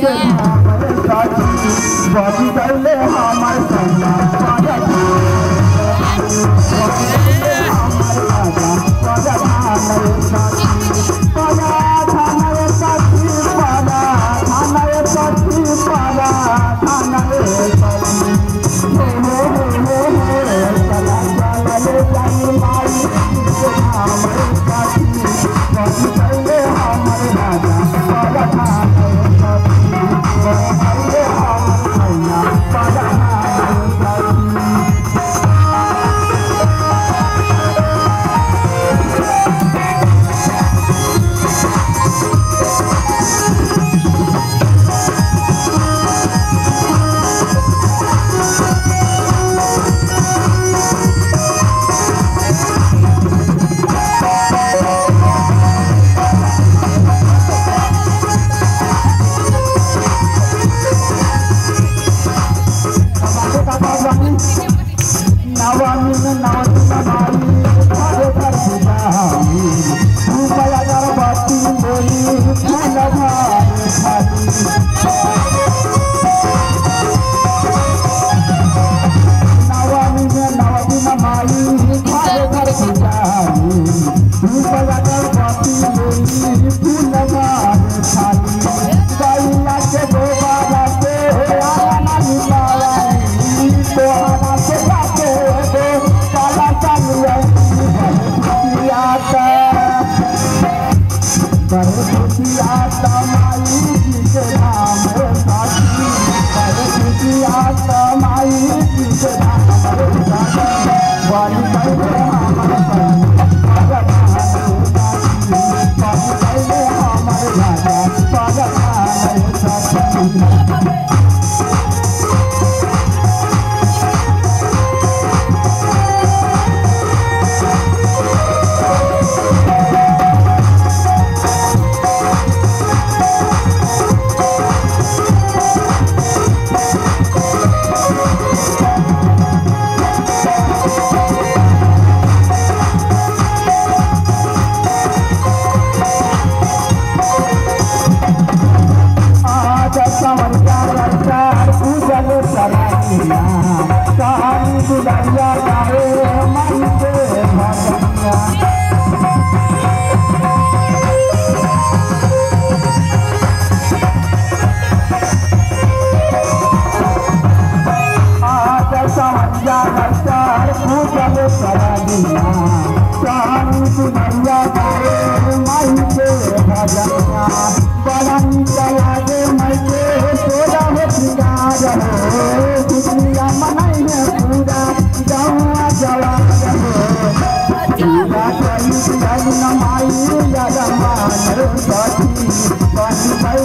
Yeah. na na na na Saraswati आता माई जी के नाम साथी माई जी के नाम साथी भैया शाम गुड़ैया गाए मन से भैया Bye. Bye.